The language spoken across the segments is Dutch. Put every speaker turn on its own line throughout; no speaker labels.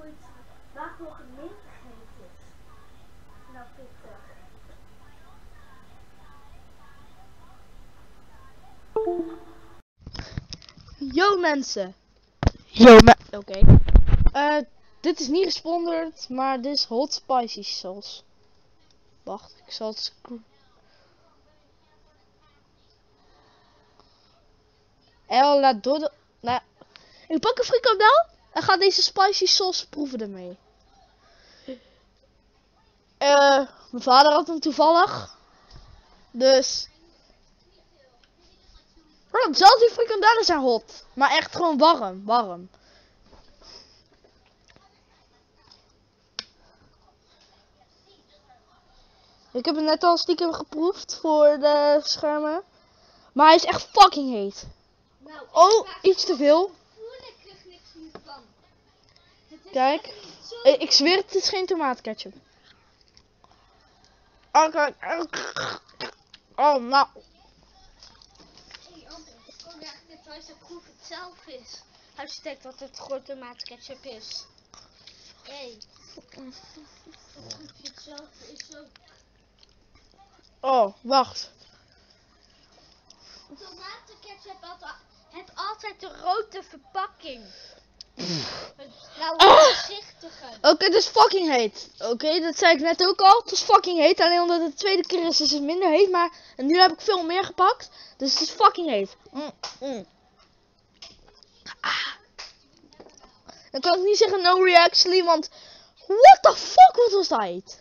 het, waarvoor gemeen heet is. Nou, pittig.
Yo mensen. Yo me. Oké. Eh, dit is niet gesponsord, maar dit is hot spicy sauce. Wacht, ik zal het. El la dodo. Nou, ik pak een frikandel en ga deze spicy sauce proeven ermee. Eh, mijn vader had hem toevallig. Dus. Oh, zelfs die frikandellen zijn hot. Maar echt gewoon warm, warm. Ik heb het net al stiekem geproefd voor de schermen. Maar hij is echt fucking heet.
Nou,
Oh, iets te veel.
voel ik er niks meer van. Het is
Kijk. Eh, Ik zweer het, het is geen tomaatketchup. Oh. Oh, nou.
Thuis en proef het zelf is. Als je denkt dat het gewoon tomaatketchup is. Hé. Hey. Dan proef je het zelf is ook.
Oh, wacht.
Tomatenketchup heeft altijd de rode verpakking.
Ah. Oké, het is fucking heet. Oké, dat zei ik net ook al. Het is fucking heet. Alleen omdat het de tweede keer is, is het minder heet. Maar en nu heb ik veel meer gepakt. Dus het is fucking heet. Mm, mm. Ah. Dan kan ik niet zeggen no reaction, want... What the fuck, wat was dat heet?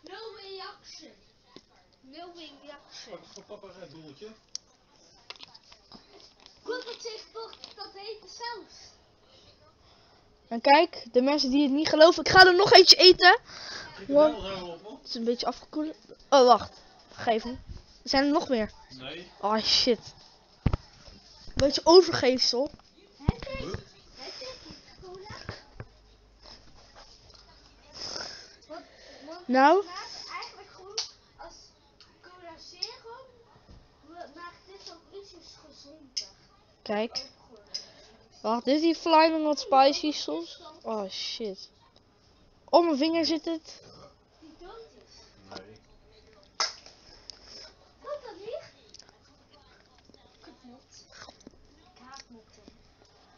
No reaction. No reaction.
Voor papa een doeltje.
Goed wat zegt toch dat heet saus.
En kijk, de mensen die het niet geloven. Ik ga er nog eentje eten. Het is een beetje afgekoeld. Oh, wacht. Geef hem. Er zijn er nog meer.
Nee.
Oh, shit. Beetje overgeefsel. Nou?
het smaakt eigenlijk gewoon als cola zero. we- Maakt dit ook ietsjes gezonder.
Kijk. Wacht, dit is die flaming hot spicy sauce. Oh shit. Op mijn vinger zit het.
Nee.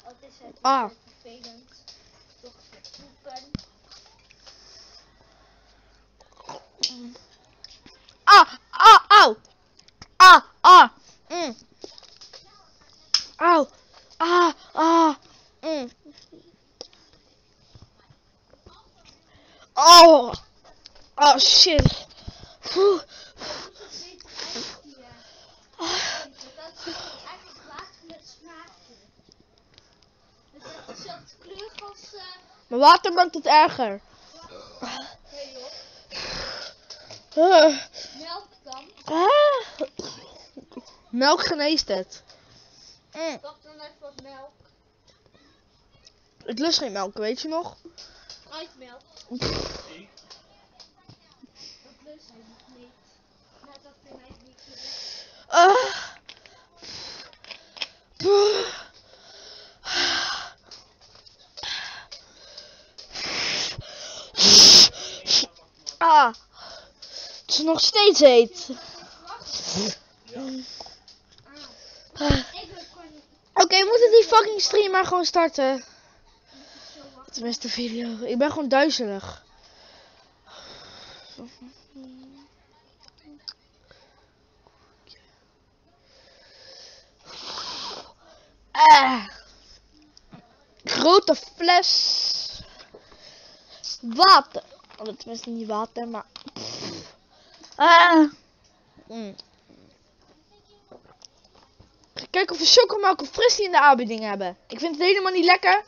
Wat het is het
Ah.
vervelend. Toch te poepen.
Ah, ah, auw. Ah, ah. Mm. Auw. Ah, ah. Mm. Oh. Oh shit. Oeh.
Dat is eigenlijk water met smaakje. Het is dezelfde kleur als... eh
Mijn water maakt het erger.
hey joh,
Uh.
melk dan.
Ah. Melk geneest het. Mm.
Pak dan even wat melk.
Ik lust geen melk, weet je nog?
Uitmelk.
Ik?
Dat lust hij nog niet. Net dat hij mij niet.
Ah. Ah. Het is nog steeds heet.
Ja.
Ah.
Ik
Oké, we moeten die fucking stream maar gewoon starten. De video. Ik ben gewoon duizelig. Ah. Grote fles. Water. Oh, tenminste niet water, maar... Ah. Mm. Kijken of we chocomelk of fristie in de aanbieding hebben. Ik vind het helemaal niet lekker.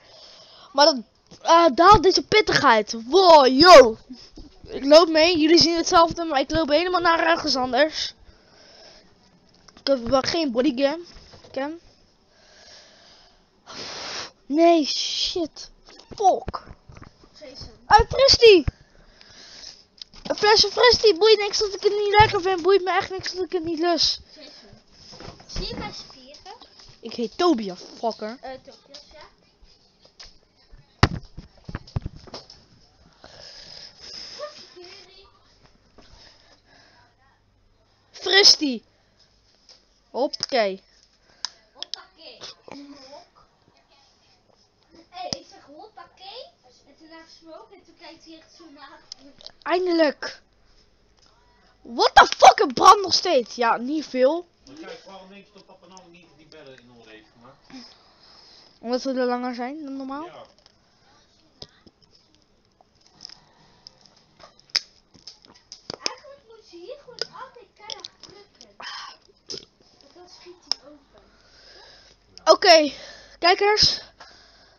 Maar dat eh, daalt deze pittigheid. Wow, yo. Ik loop mee. Jullie zien hetzelfde, maar ik loop helemaal naar ergens anders. Ik heb wel geen bodycam. Cam. Nee, shit. Fuck.
Jason.
Uit fristie. Een flesje fristie. Boeit niks dat ik het niet lekker vind. Boeit me echt niks dat ik het niet lust.
Jason. Zie je mijn spieren?
Ik heet Tobias, fucker.
Eh, Tobias, ja.
Fris die. Hoppakee.
Hoppakee. Hé, ik zeg hoppakee. En toen naar gesproken en toen kijkt hij echt zo naar.
Eindelijk. What the fuck, het brandt nog steeds. Ja, niet veel.
Maar kijk, denk je dat papa nou niet die bedden in orde heeft gemaakt?
Omdat we er langer zijn dan normaal.
Ja.
Eigenlijk moet je hier gewoon altijd keihard drukken. Want dan schiet hij open.
Oké, kijkers.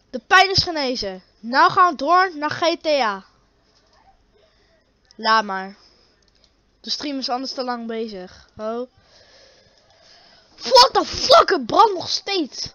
De pijn is genezen. Nou gaan we door naar GTA. Laat maar. De stream is anders te lang bezig. Oh. What the fuck, het brandt nog steeds.